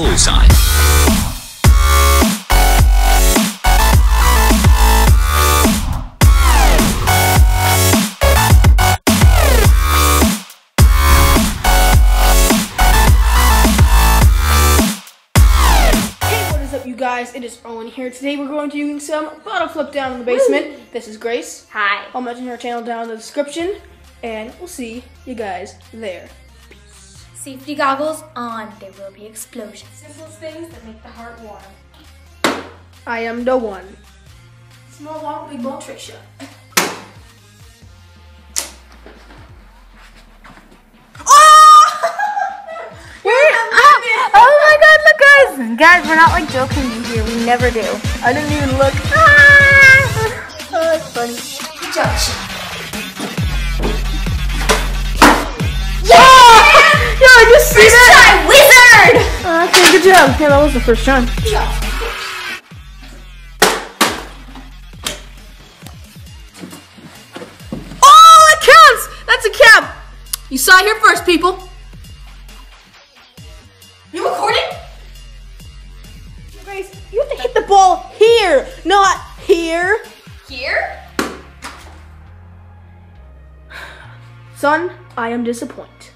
Bullseye. Hey, what is up, you guys? It is Owen here. Today we're going to be doing some bottle flip down in the basement. This is Grace. Hi. I'll mention her channel down in the description, and we'll see you guys there. Safety goggles on. There will be explosions. Simple things that make the heart warm. I am the one. Small wall, big ball trick shot. Oh my god, look guys! Guys, we're not like joking you here. We never do. I didn't even look. Ah! Oh, it's funny. Good job, Sean. Yeah! Yo, I just see that! wizard! Uh, okay, good job. Yeah, that was the first time. Job. Oh, that counts! That's a cap! You saw it here first, people. You recording? Grace, you have to hit the ball here, not here. Here? Son, I am disappointed.